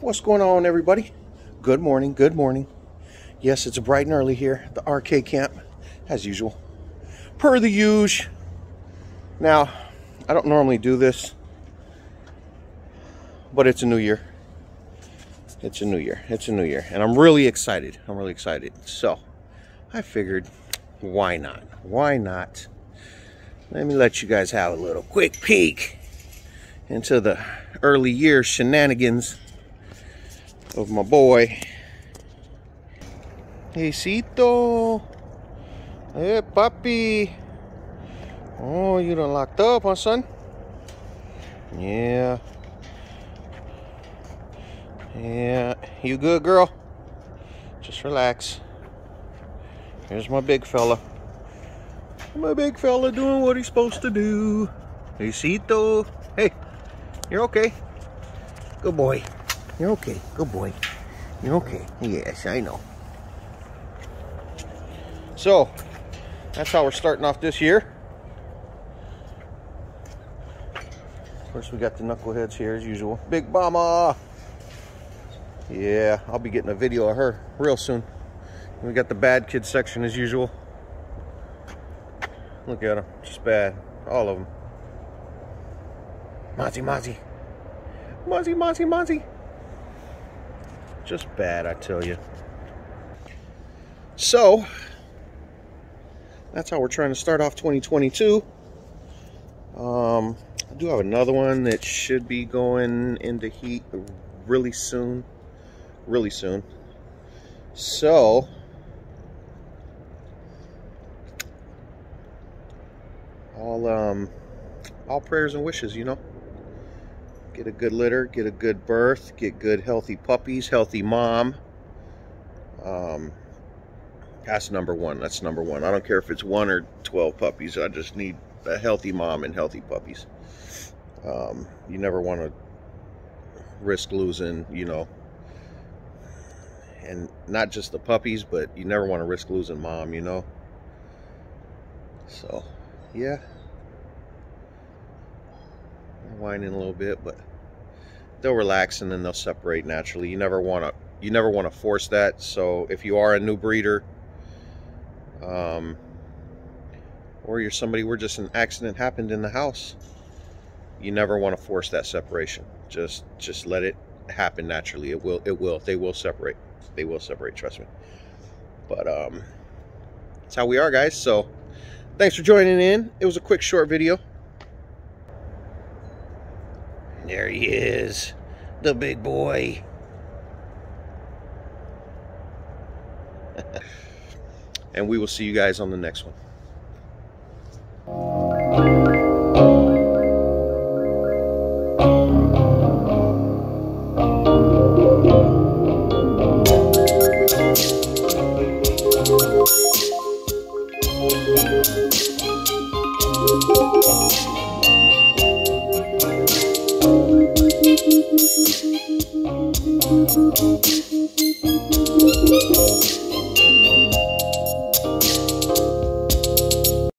What's going on, everybody? Good morning, good morning. Yes, it's bright and early here, the RK camp, as usual. Per the usual. Now, I don't normally do this, but it's a new year. It's a new year. It's a new year. And I'm really excited. I'm really excited. So, I figured, why not? Why not? Let me let you guys have a little quick peek into the early year shenanigans of my boy. Heycito. Hey, papi. Oh, you done locked up, huh, son? Yeah. Yeah. You good, girl? Just relax. Here's my big fella. My big fella doing what he's supposed to do. Heycito. Hey, you're okay. Good boy. You're okay. Good boy. You're okay. Yes, I know. So, that's how we're starting off this year. Of course, we got the knuckleheads here as usual. Big Mama! Yeah, I'll be getting a video of her real soon. We got the bad kids section as usual. Look at them. Just bad. All of them. Mozzie, Mozzie. Mozzie, Mozzie, Mozzie. Just bad, I tell you. So, that's how we're trying to start off 2022. Um, I do have another one that should be going into heat really soon. Really soon. So, all um, all prayers and wishes, you know. Get a good litter, get a good birth, get good healthy puppies, healthy mom. Um, that's number one. That's number one. I don't care if it's one or 12 puppies. I just need a healthy mom and healthy puppies. Um, you never want to risk losing, you know, and not just the puppies, but you never want to risk losing mom, you know. So, yeah whining a little bit, but they'll relax and then they'll separate naturally. You never want to you never want to force that. So if you are a new breeder, um, or you're somebody where just an accident happened in the house, you never want to force that separation. Just just let it happen naturally. It will it will they will separate. They will separate. Trust me. But um, that's how we are, guys. So thanks for joining in. It was a quick short video. There he is, the big boy. And we will see you guys on the next one.